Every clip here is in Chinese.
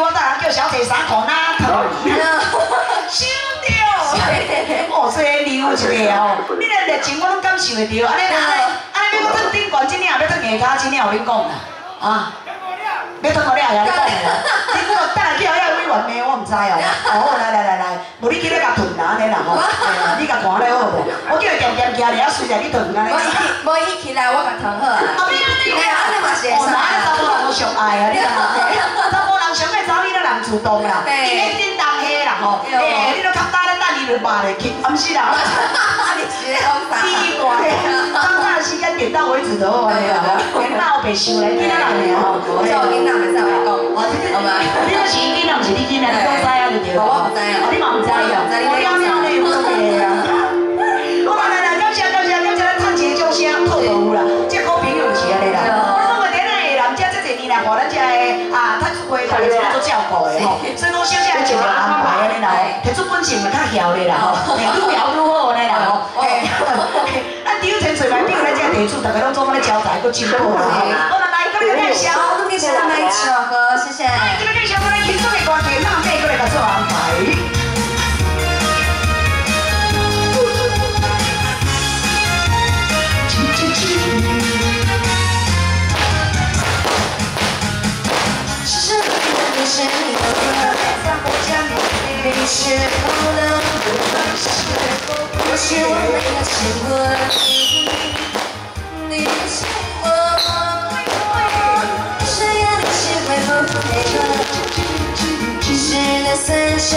我带人叫小姐衫裤哪套？收掉！哦，这溜一个哦，你连热情我拢感受会到，安尼安尼 安尼要我转顶悬，真正也要转下骹，真正有你讲啦，啊！要转我了呀，你讲啦，你如果等下去后遐委员咩，我唔知哦。哦，来来来来，无你今日甲囤啦，安尼啦吼，你甲看咧好无？我叫伊点点行咧，啊，随在你囤安尼。无伊起，来，我甲囤好啊。后面安尼，安尼嘛是会哦，那安尼查某人都上爱啊，你讲查某人上爱主动啦，伊咧叮当下啦吼，诶，你都较早咧等伊就骂咧去，毋是啦。你是咧讲啥？奇怪，早早时间点到为止就好安尼啦吼，囡仔后白想咧，囡仔人咧吼。我叫我囡仔，咪再来讲。哦，这个，你那是囡仔，毋是你囡仔，你讲知啊就对了。我唔知啊，你嘛唔知啊？我了了你有做嘅啊。好咱趁钱掌声透都有啦，这好朋友是安尼啦。我讲个点啊，人家这几年来，互咱这个啊，趁出会大家做照顾的吼，所以讲小姐就要安排安尼啦，提出本性嘛较晓的啦吼，愈晓愈好安尼啦吼。咱丢钱水来，比如咱这地主，大家拢做安尼招财，佫进步啦。好啦，来，各位介绍。是否能不放手？或许我没有牵过你，你见过谁让你心会不配合？是那三首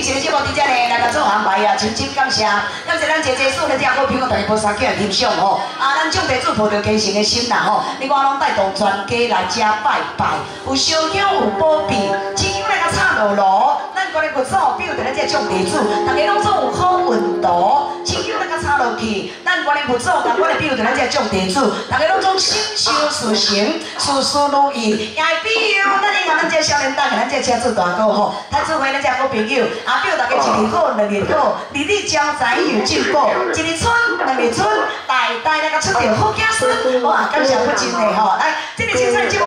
哎，继续的节目伫遮呢，来甲做安排啊，真真感谢，感谢咱姐姐数的这好朋友，大家菩萨叫来欣赏吼。啊，咱种地主抱着虔诚的心啦吼，另外拢带动全家来遮拜拜，有烧香有保庇，亲像来甲插落炉，咱个咧佛祖比如咱这种地主，大家拢总有好运道，亲像来甲插落去，咱个咧佛祖，甲我咧比如咱这种地主，大家拢总心想事成，事事如意。也比咱以后咱这少年党，咱这车主大哥吼，他作为咱这好朋友，啊，比如大家一年好，两年好，日日招财有进步，一日春，两日春，代代那个出着好子孙，哇，感谢不尽的吼，来，这个青菜节目。